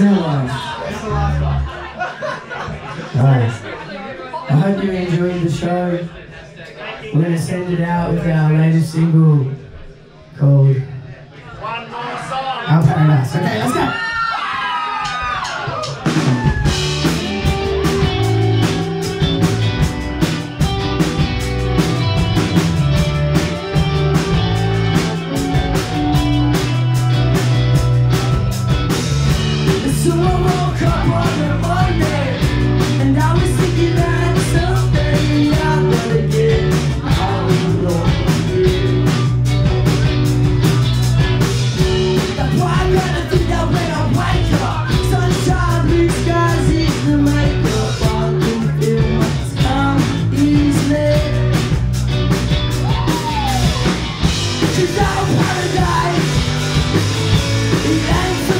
Airlines. Right. I hope you enjoyed the show. We're going to send it out with our latest single called One More Song. I'll. Okay, let's go. Thank you.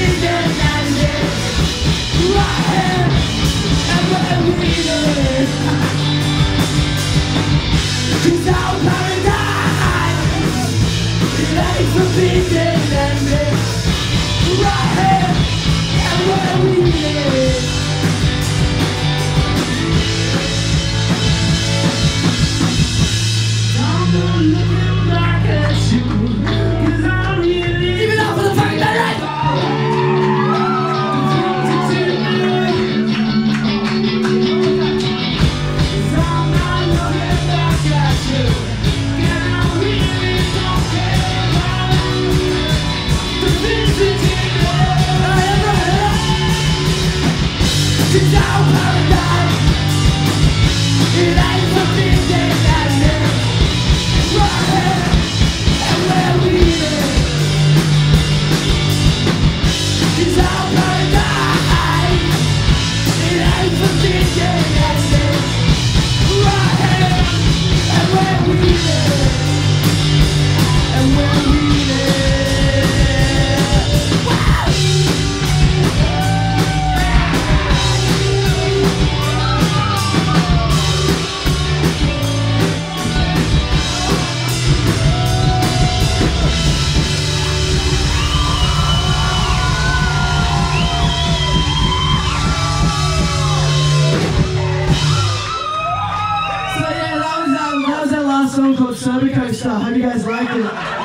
down, Paris. last song called Sober How Hope you guys like it.